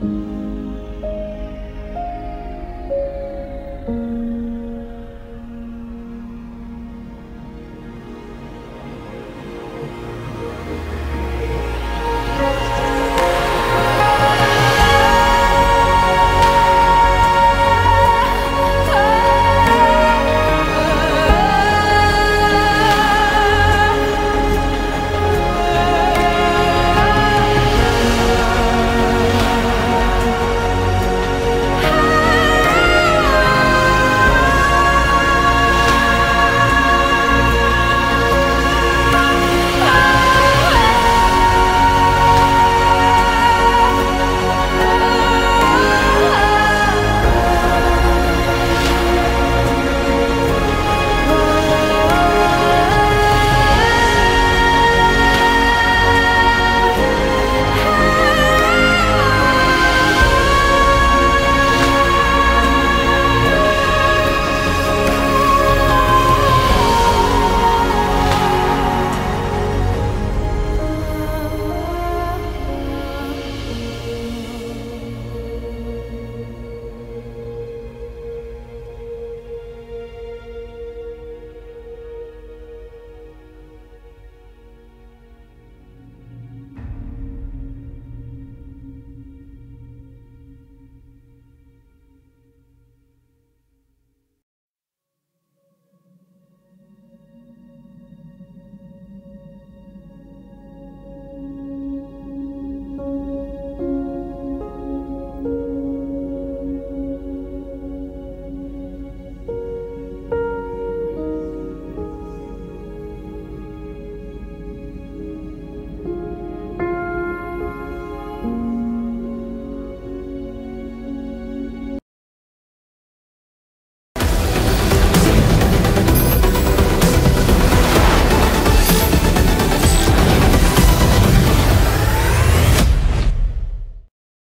嗯